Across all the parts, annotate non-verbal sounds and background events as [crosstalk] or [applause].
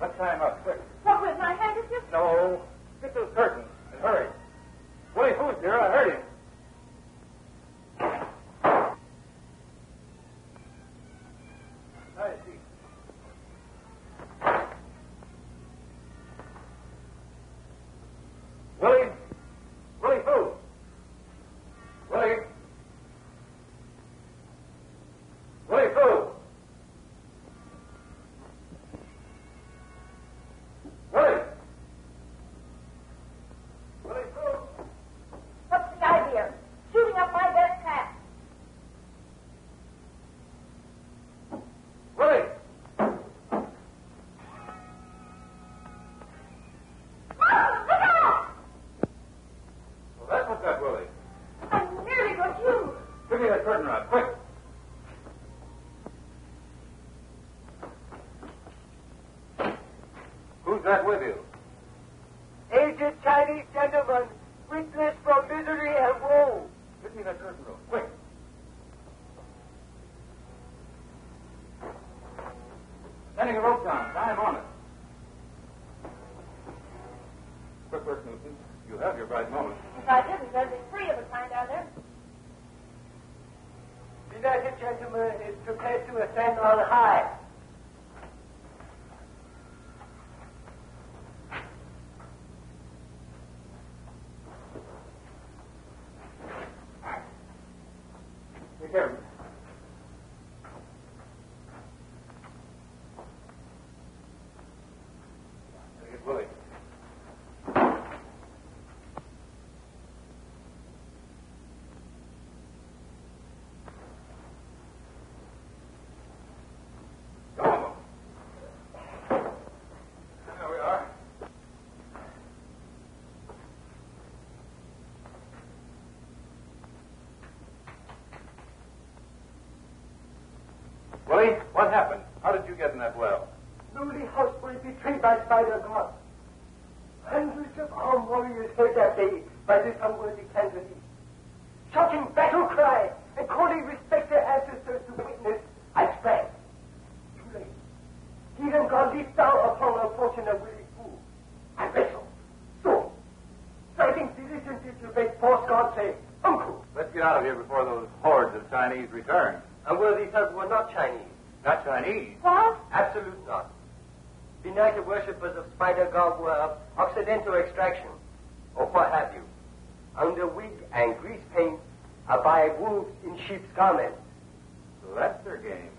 Let's tie him up, quick. What, with my handkerchief? No. Get those curtains and hurry. Willie Who's here? I heard him. What's that, Willie? I nearly got you. Give me that curtain rod, quick. Who's that with you? Aged Chinese gentleman, witness for misery and woe. Give me that curtain rod, quick. To ascend on high. Take care of it. Gotta get Willie. Come on. There we are. Willie, what happened? How did you get in that well? Newly houseboy betrayed by Spider God. Hundreds of armed warriors hurt that day by this unworthy Cantonese. Shouting battle cry and calling respected ancestors to witness, I sprang. Too late. Heathen God leaped down upon a unfortunate Willie Fu. I wrestled. So, striking diligently to make force God say, Uncle. Let's get out of here before those hordes of Chinese return. Unworthy sons were not Chinese. Not Chinese. What? Absolute not. Benighted worshippers of Spider God were of Occidental extraction, or what have you. Under wig and grease paint, abide wolves in sheep's garments. So that's their game.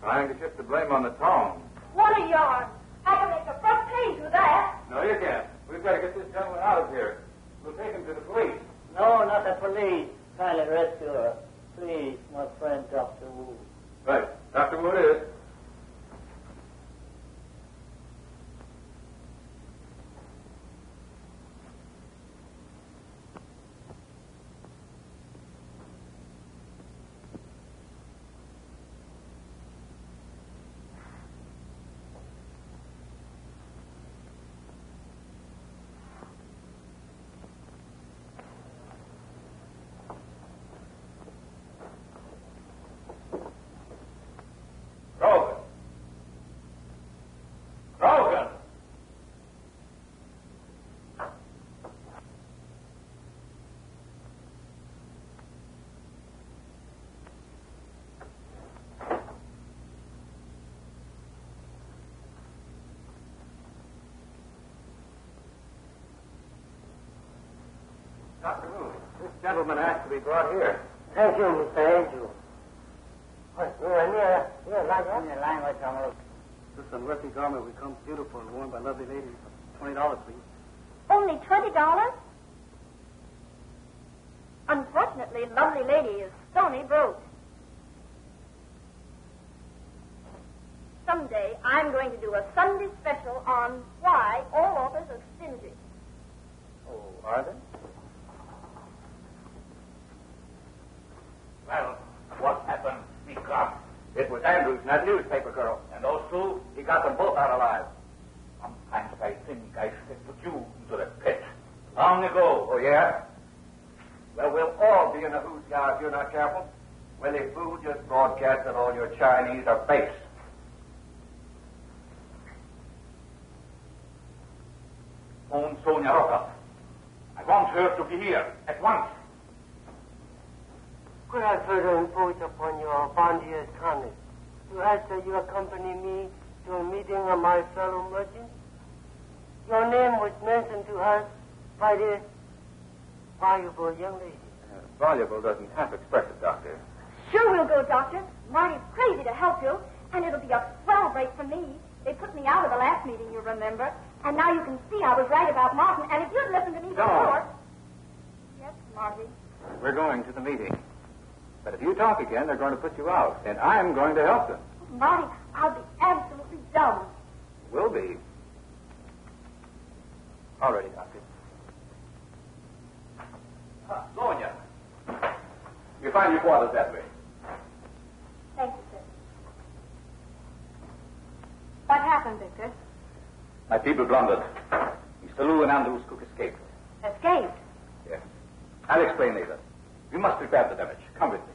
Trying to shift the blame on the Tong. What a yarn. I can make a front page with that. No, you can't. We've got to get this gentleman out of here. We'll take him to the police. No, not the police. Silent rescuer. Please, my friend, Dr. Wu. Right. Dr. Wood is. Dr. Moon, this gentleman asked to be brought here. Thank you, Mr. Angel. You're near, you're lying, you're lying right down This unworthy garment becomes beautiful and worn by lovely ladies. Twenty dollars, please. Only twenty dollars? Unfortunately, lovely lady is stony broke. Someday I'm going to do a Sunday special on why all authors are stingy. Oh, are they? Well, what happened? Speak up. It was Andrews and that newspaper girl. And those two? He got them both out alive. Sometimes I think I put you into the pit. Long ago. Oh, yeah? Well, we'll all be in a who's if you're not careful. Willie Fu just broadcast that all your Chinese are fakes. Phone Sonya Rokoff. I want her to be here at once. Could I further impose upon your bounteous kindness to ask that you accompany me to a meeting of my fellow merchants? Your name was mentioned to us by this valuable young lady. Uh, voluble doesn't half express it, Doctor. Sure we'll go, Doctor. Marty's crazy to help you, and it'll be a swell break for me. They put me out of the last meeting, you remember. And now you can see I was right about Martin, and if you'd listened to me No. before... Yes, Marty. We're going to the meeting. But if you talk again, they're going to put you out, and I'm going to help them. Marty, I'll be absolutely dumb. Will be. All ready, Doctor. Ah, Sonya. You find your quarters that way. Thank you, sir. What happened, Victor? My people blundered. Mr. Liu and Andrews Cook escaped. Escaped. Yes. I'll explain later. We must repair the damage. Come with me.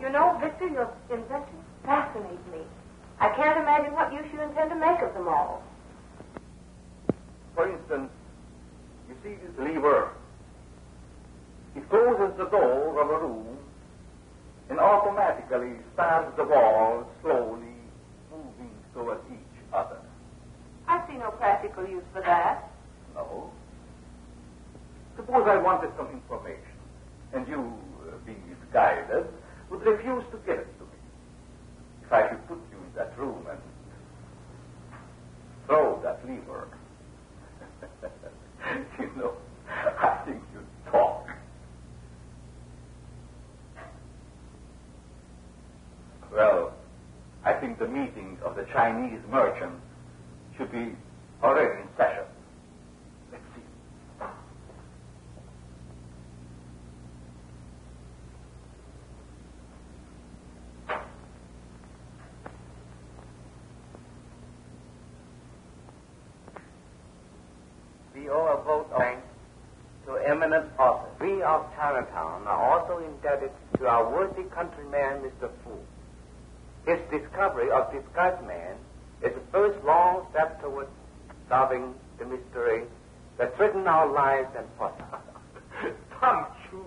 You know, Victor, your inventions fascinate me. I can't imagine what use you intend to make of them all. For instance, you see this lever. It closes the door of a room and automatically starts the walls slowly moving towards each other. I see no practical use for that. No. Suppose I wanted some information, and you, uh, being misguided, would refuse to give it to me. If I should put you in that room and throw that lever, [laughs] you know, I think you'd talk. Well, I think the meeting of the Chinese merchants should be already in session. We a vote of thanks to eminent authors. We of Chinatown are also indebted to our worthy countryman, Mr. Fu. His discovery of this Skype man is the first long step toward solving the mystery that threaten our lives and fortune. [laughs] Tom Chu.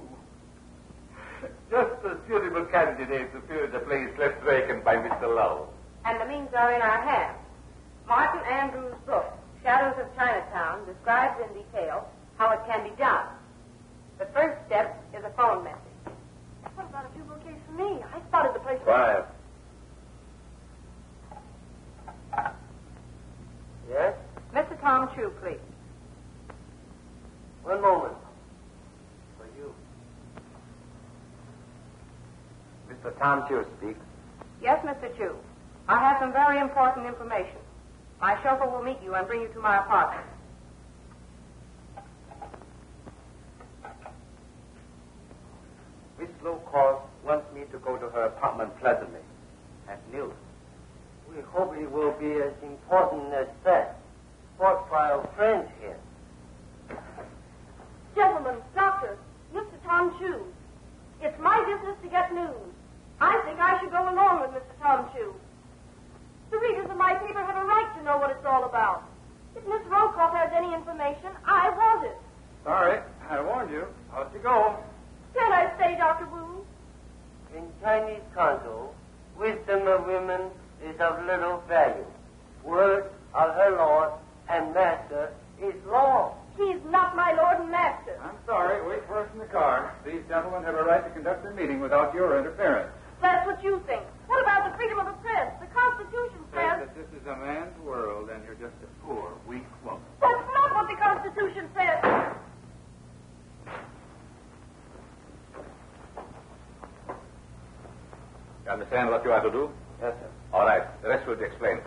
Just a suitable candidate to fill the place left vacant by Mr. Lowe. And the means are in our hands. Martin Andrews' book, Shadows of Chinatown, describes in detail how it can be done. The first step is a phone message. What about a few bouquets for me? I spotted the place. Quiet. Yes? Mr. Tom Chu, please. One moment. For you. Mr. Tom Chu speaks. Yes, Mr. Chu. I have some very important information. My chauffeur will meet you and bring you to my apartment. Miss Low calls wants me to go to her apartment pleasantly. At noon. We hope it will be as important as that. What for our friends here? Gentlemen, doctor, Mr. Tom Chu. It's my business to get news. I think I should go along with Mr. Tom Chu. The readers of my paper have a right to know what it's all about. If Miss Rokoff has any information, I want it. Sorry, I warned you. Out you go. Can I stay, Dr. Wu? In Chinese council, wisdom of women is of little value. Word of her lord and master is law. He's not my lord and master. I'm sorry. Wait for us in the car. These gentlemen have a right to conduct their meeting without your interference. That's what you think. What about the freedom of the press? The Constitution Says says... that this is a man's world and you're just a poor, weak woman. That's not what the Constitution says. You understand what you are to do? Yes, sir. All right. The rest will be explained.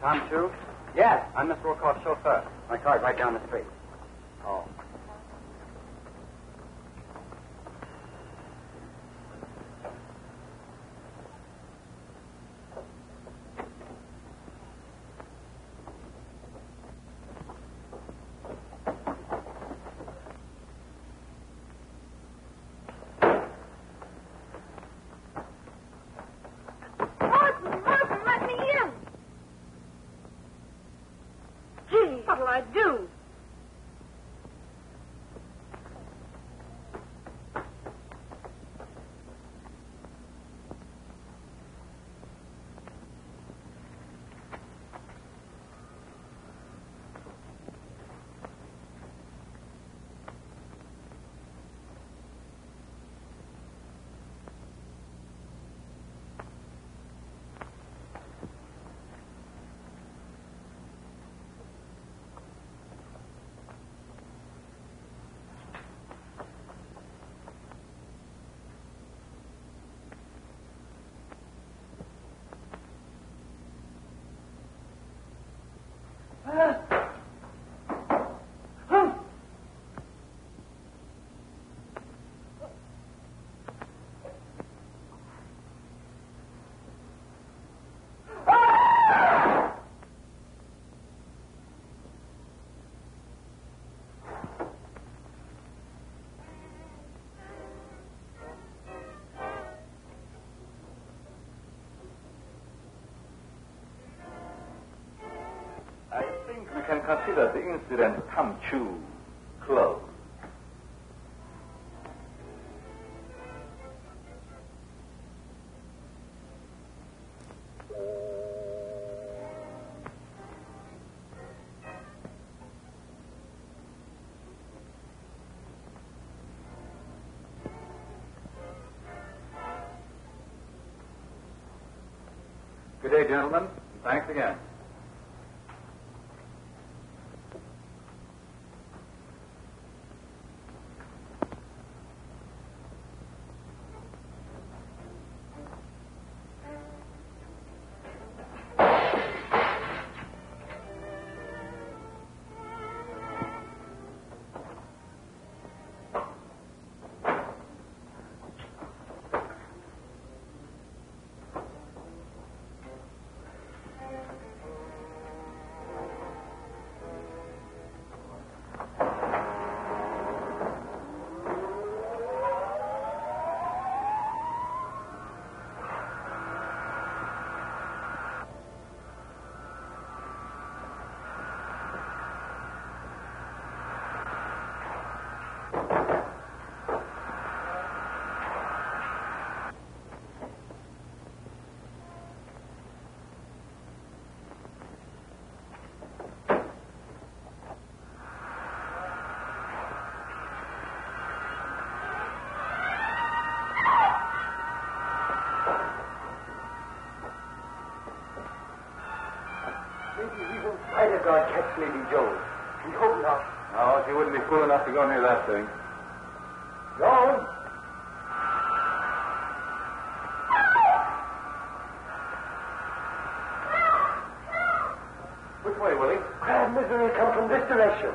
Tom Chu? Yes, I'm Miss Wilcox's chauffeur. My car's right down the street. Oh. Uh. Can consider the incident come Chu close. Good day, gentlemen. Thanks again. Guard catch Lady Jones. We hope not. No, she wouldn't be fool enough to go near that thing. Jones? Which way, Willie? Crab misery come from this direction.